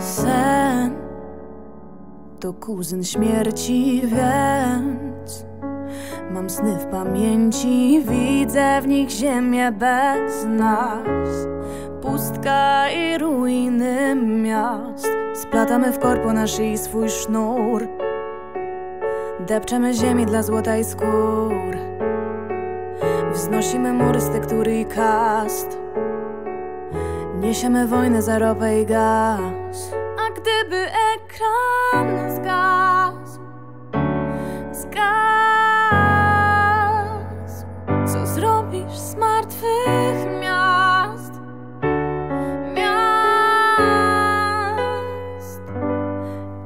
Sen to kuzyn śmierci, więc mam sny w pamięci, widzę w nich ziemię bez nas. Pustka i ruiny miast, splatamy w korpo na szyi swój sznur. Depczemy ziemi dla złota i skór. Wznosimy mury z tektury i kast. Niesiemy wojnę za ropę i gaz. A gdyby ekran zgasł, zgasł, co zrobisz z martwych miast? Miast.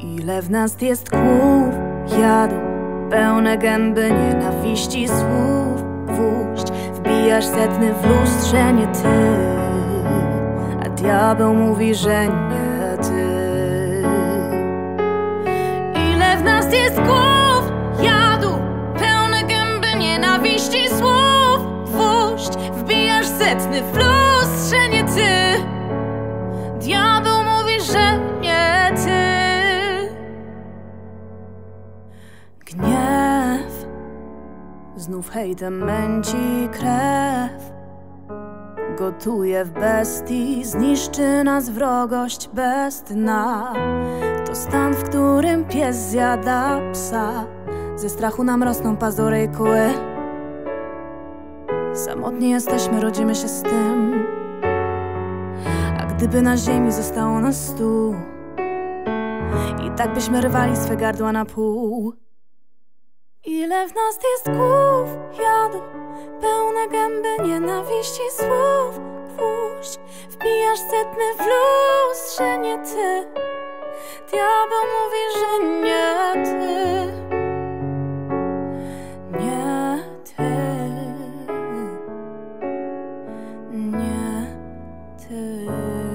Ile w nas jest kłów, jadu, pełne gęby nienawiści słów, gwóźdź, wbijasz setny w lustrze, nie ty. Diabeł mówi, że nie ty. Ile w nas jest głów, jadu, pełne gęby nienawiści słów, gwóźdź, wbijasz setny w lustrze, nie ty. Diabeł mówi, że nie ty. Gniew znów hejtem męci krew. Gotuje w bestii, zniszczy nas wrogość bez dna. To stan, w którym pies zjada psa. Ze strachu nam rosną pazury i kły. Samotni jesteśmy, rodzimy się z tym. A gdyby na ziemi zostało nas stu, i tak byśmy rwali swe gardła na pół. Ile w nas jest głów, jadu Pełne gęby nienawiści słów, gwóźdź Wbijasz setny w lustrze, nie ty. Diabeł mówi, że nie ty. Nie ty. Nie ty.